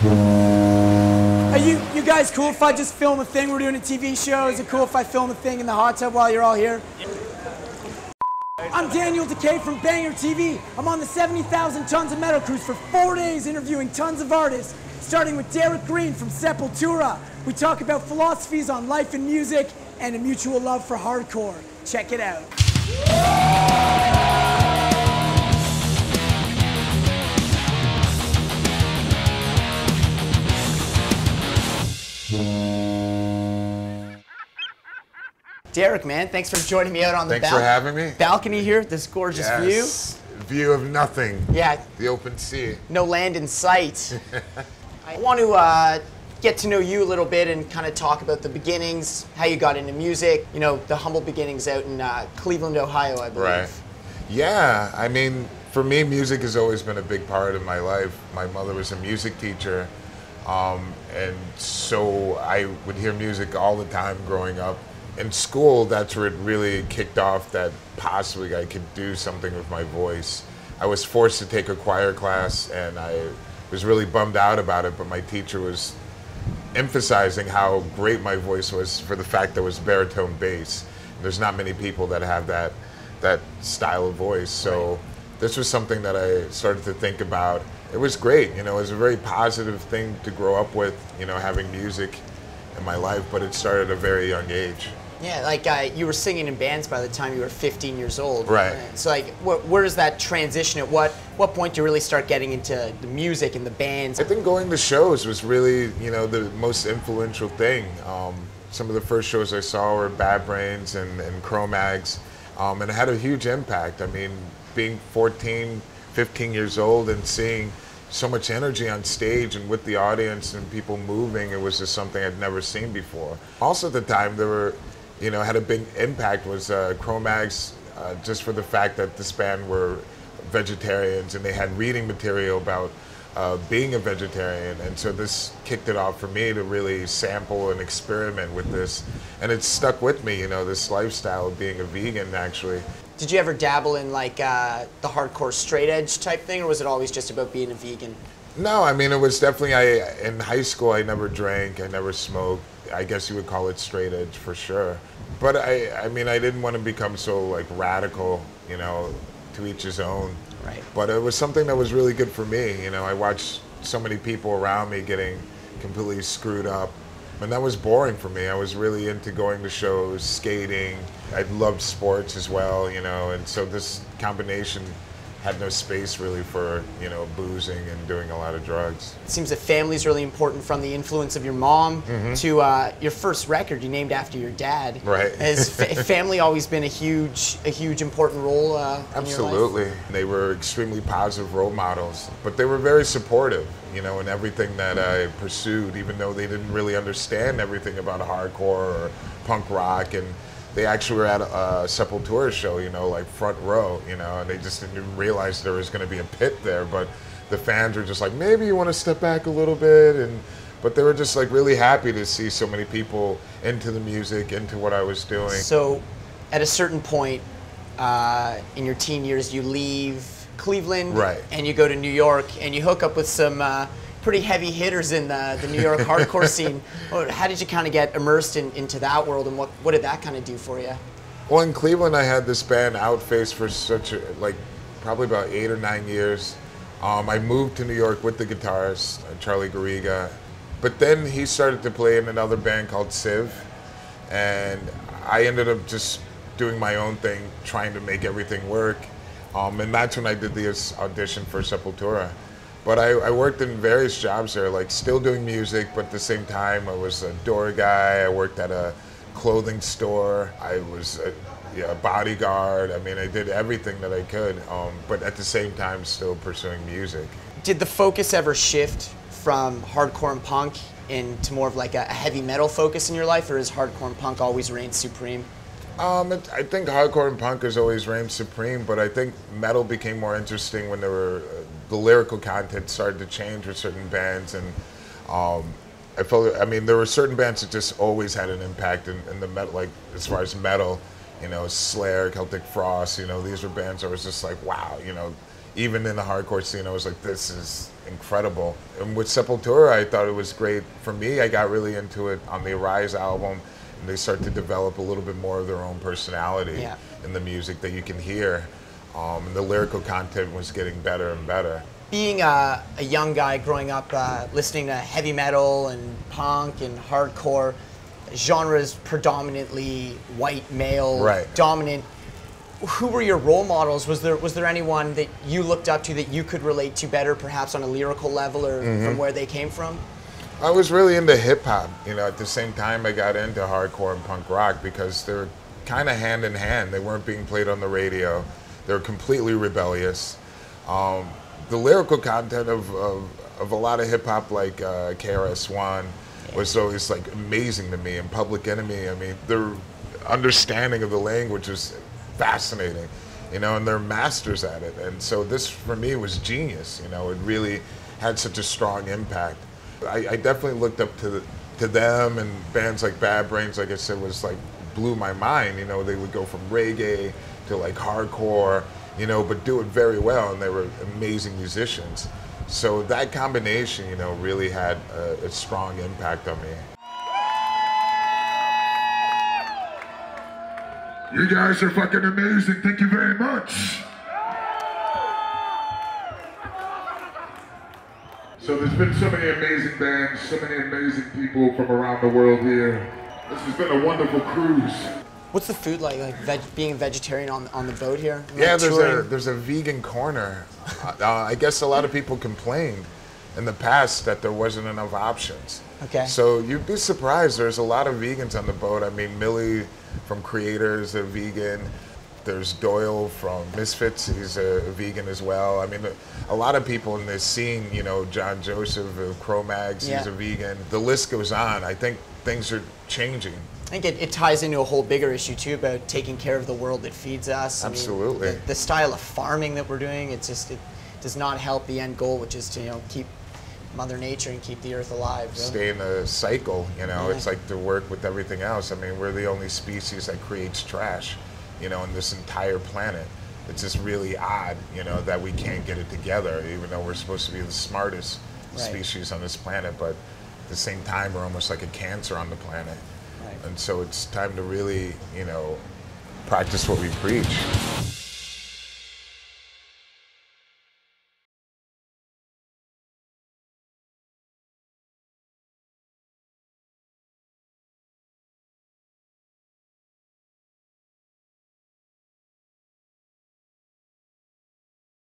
Are you, you guys cool if I just film a thing? We're doing a TV show. Is it cool if I film a thing in the hot tub while you're all here? I'm Daniel Dekay from Banger TV. I'm on the 70,000 Tons of Metal cruise for four days interviewing tons of artists, starting with Derrick Green from Sepultura. We talk about philosophies on life and music and a mutual love for hardcore. Check it out. Derrick, man, thanks for joining me out on the Thanks for having me. balcony here. This gorgeous Yes. View of nothing. Yeah, The open sea. no land in sight. I want to uh, get to know you a little bit and kind of talk about the beginnings, how you got into music, you know, the humble beginnings out in uh, Cleveland, Ohio, I believe. Right. Yeah, I mean, for me, music has always been a big part of my life. My mother was a music teacher, um, and so I would hear music all the time growing up. In school, that's where it really kicked off that possibly I could do something with my voice. I was forced to take a choir class, and I was really bummed out about it, but my teacher was emphasizing how great my voice was for the fact that it was baritone bass. There's not many people that have that that style of voice. So this was something that I started to think about. It was great, you know, it was a very positive thing to grow up with, you know, having music in my life, but it started at a very young age. Yeah, like uh, you were singing in bands by the time you were 15 years old. Right. So like, wh- where does that transition? At what what point do you really start getting into the music and the bands? I think going to shows was really, you know, the most influential thing. Um, some of the first shows I saw were Bad Brains and, and Cro-Mags, um, and it had a huge impact. I mean, being 14, 15 years old and seeing so much energy on stage and with the audience and people moving, it was just something I'd never seen before. Also at the time, there were, you know, had a big impact was uh, Cro-Mags, uh, just for the fact that this band were vegetarians and they had reading material about uh, being a vegetarian. And so this kicked it off for me to really sample and experiment with this. And it stuck with me, you know, this lifestyle of being a vegan actually. Did you ever dabble in like uh, the hardcore straight edge type thing, or was it always just about being a vegan? No, I mean, it was definitely, I in high school, I never drank, I never smoked. I guess you would call it straight edge for sure. But I, I mean, I didn't want to become so like radical, you know, to each his own. Right. But it was something that was really good for me. You know, I watched so many people around me getting completely screwed up. And that was boring for me. I was really into going to shows, skating. I loved sports as well, you know, and so this combination had no space really for, you know, boozing and doing a lot of drugs. It seems that family's really important from the influence of your mom to uh, your first record you named after your dad. Mm-hmm. Right. Has fa- family always been a huge, a huge important role? Uh, in your life? Absolutely. They were extremely positive role models, but they were very supportive, you know, in everything that I pursued, even though they didn't really understand everything about hardcore or punk rock. And they actually were at a, Sepultura show, you know, like front row, you know, and they just didn't realize there was going to be a pit there. But the fans were just like, maybe you want to step back a little bit. And but they were just like really happy to see so many people into the music, into what I was doing. So, at a certain point uh, in your teen years, you leave Cleveland Right. and you go to New York and you hook up with some uh, pretty heavy hitters in the, the New York hardcore scene. How did you kind of get immersed in, into that world and what, what did that kind of do for you? Well, in Cleveland, I had this band Outface for such a, like probably about eight or nine years. Um, I moved to New York with the guitarist uh, Charlie Garriga, but then he started to play in another band called Civ, and I ended up just doing my own thing, trying to make everything work. Um, and that's when I did this audition for Sepultura. But I, I worked in various jobs there, like still doing music, but at the same time I was a door guy. I worked at a clothing store. I was a, yeah, bodyguard. I mean, I did everything that I could, um, but at the same time still pursuing music. Did the focus ever shift from hardcore and punk into more of like a, heavy metal focus in your life, or has hardcore and punk always reigned supreme? Um, it, I think hardcore and punk has always reigned supreme, but I think metal became more interesting when there were uh, the lyrical content started to change with certain bands, and um, I felt. I mean, there were certain bands that just always had an impact in, in the metal, like as far as metal, you know, Slayer, Celtic Frost. You know, these were bands I was just like, wow, you know. even in the hardcore scene, I was like, this is incredible. And with Sepultura, I thought it was great. For me, I got really into it on the Arise album, and they start to develop a little bit more of their own personality Yeah. in the music that you can hear. Um, and the lyrical content was getting better and better. Being a, a young guy growing up uh, listening to heavy metal and punk and hardcore, genres predominantly white male Right. dominant. Who were your role models? Was there was there anyone that you looked up to that you could relate to better, perhaps on a lyrical level or Mm-hmm. from where they came from? I was really into hip hop. You know, at the same time, I got into hardcore and punk rock because they're kind of hand in hand. They weren't being played on the radio. They were completely rebellious. Um, the lyrical content of, of, of a lot of hip hop, like uh, KRS One, was always like amazing to me. And Public Enemy, I mean, their understanding of the language was fascinating. You know, and they're masters at it. And so this, for me, was genius. You know, it really had such a strong impact. I, I definitely looked up to the, to them and bands like Bad Brains. Like I said, was like blew my mind. You know, they would go from reggae to like hardcore. You know, but do it very well, and they were amazing musicians. So that combination, you know, really had a, a strong impact on me. You guys are fucking amazing. Thank you very much. So there's been so many amazing bands, so many amazing people from around the world here. This has been a wonderful cruise. What's the food like? Like veg- being a vegetarian on on the boat here? Like Yeah, there's a there's a vegan corner. Uh, I guess a lot of people complained in the past that there wasn't enough options. Okay. So you'd be surprised. There's a lot of vegans on the boat. I mean, Mille from Kreator's, a vegan. There's Doyle from Misfits. He's a vegan as well. I mean, a lot of people in this scene. You know, John Joseph of Cro-Mags. Yeah. He's a vegan. The list goes on. I think things are changing. I think it, it ties into a whole bigger issue too about taking care of the world that feeds us. I mean, Absolutely. the, the style of farming that we're doing, it's just it does not help the end goal, which is to you know keep Mother Nature and keep the Earth alive. really. stay in the cycle. You know, Yeah. it's like to work with everything else. I mean, we're the only species that creates trash, you know, on this entire planet. It's just really odd, you know, that we can't get it together, even though we're supposed to be the smartest Right. species on this planet. But at the same time, we're almost like a cancer on the planet. Right. And so it's time to really, you know, practice what we preach.